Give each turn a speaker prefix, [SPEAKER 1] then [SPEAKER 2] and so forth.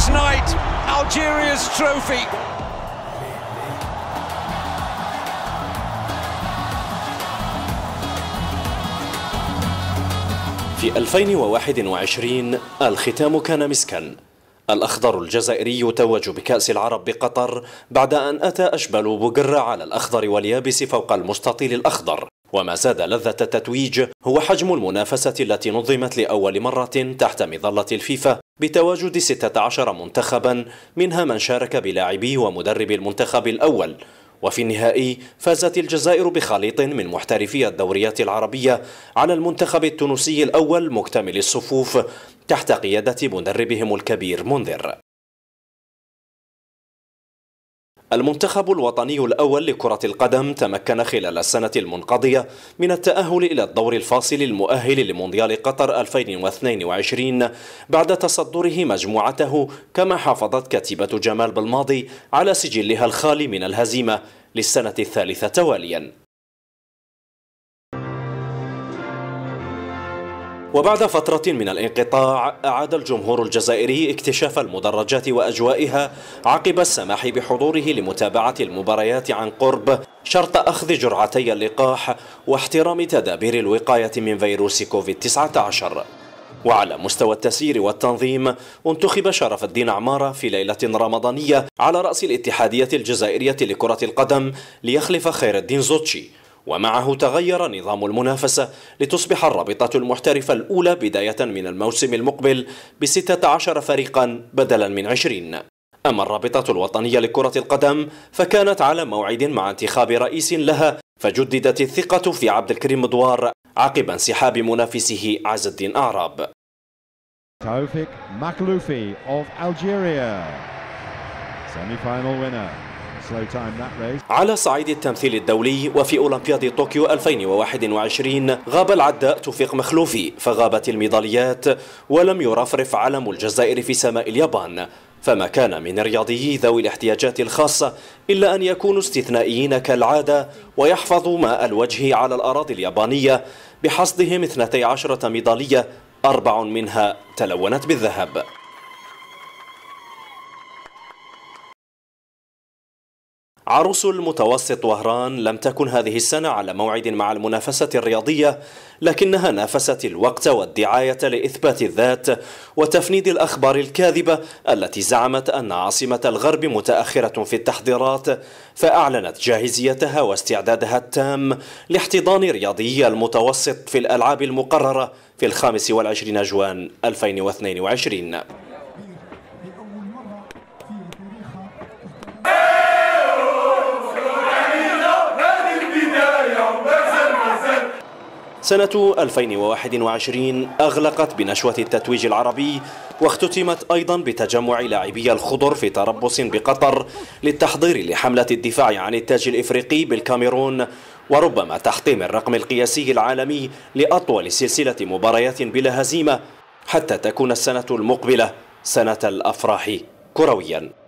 [SPEAKER 1] Christmas night, Algeria's trophy.
[SPEAKER 2] في 2021 الختام كان مسكا. الأخضر الجزائري يتوج بكأس العرب بقطر بعد أن أتى أشبل بقرة على الأخضر واليابس فوق المستطيل الأخضر. وما زاد لذة التتويج هو حجم المنافسة التي نظمت لأول مرة تحت مظلة الفيفا. بتواجد 16 منتخبا منها من شارك بلاعبي ومدرب المنتخب الأول. وفي النهائي فازت الجزائر بخليط من محترفي الدوريات العربية على المنتخب التونسي الأول مكتمل الصفوف تحت قيادة مدربهم الكبير منذر. المنتخب الوطني الأول لكرة القدم تمكن خلال السنة المنقضية من التأهل إلى الدور الفاصل المؤهل لمونديال قطر 2022 بعد تصدره مجموعته كما حافظت كتيبة جمال بالماضي على سجلها الخالي من الهزيمة للسنة الثالثة تواليا وبعد فترة من الانقطاع أعاد الجمهور الجزائري اكتشاف المدرجات وأجوائها عقب السماح بحضوره لمتابعة المباريات عن قرب شرط أخذ جرعتي اللقاح واحترام تدابير الوقاية من فيروس كوفيد 19 وعلى مستوى التسيير والتنظيم انتخب شرف الدين عمارة في ليلة رمضانية على رأس الاتحادية الجزائرية لكرة القدم ليخلف خير الدين زوتشي. ومعه تغير نظام المنافسة لتصبح الرابطة المحترفة الأولى بداية من الموسم المقبل بستة عشر فريقا بدلا من عشرين. أما الرابطة الوطنية لكرة القدم فكانت على موعد مع انتخاب رئيس لها فجددت الثقة في عبد الكريم مدوار عقب انسحاب منافسه عز الدين أعراب.
[SPEAKER 3] Taufik Makhloufi of Algeria, semi-final winner.
[SPEAKER 2] على صعيد التمثيل الدولي وفي أولمبياد طوكيو 2021 غاب العداء توفيق مخلوفي فغابت الميداليات ولم يرفرف علم الجزائر في سماء اليابان. فما كان من رياضيي ذوي الاحتياجات الخاصة إلا أن يكونوا استثنائيين كالعادة ويحفظوا ماء الوجه على الأراضي اليابانية بحصدهم 12 ميدالية أربع منها تلونت بالذهب. عروس المتوسط وهران لم تكن هذه السنة على موعد مع المنافسة الرياضية لكنها نافست الوقت والدعاية لإثبات الذات وتفنيد الأخبار الكاذبة التي زعمت أن عاصمة الغرب متأخرة في التحضيرات فأعلنت جاهزيتها واستعدادها التام لاحتضان رياضيي المتوسط في الألعاب المقررة في الخامس والعشرين جوان 2022 سنة 2021 أغلقت بنشوة التتويج العربي واختتمت أيضا بتجمع لاعبي الخضر في تربص بقطر للتحضير لحملة الدفاع عن التاج الإفريقي بالكاميرون وربما تحطيم الرقم القياسي العالمي لأطول سلسلة مباريات بلا هزيمة حتى تكون السنة المقبلة سنة الأفراح كرويا.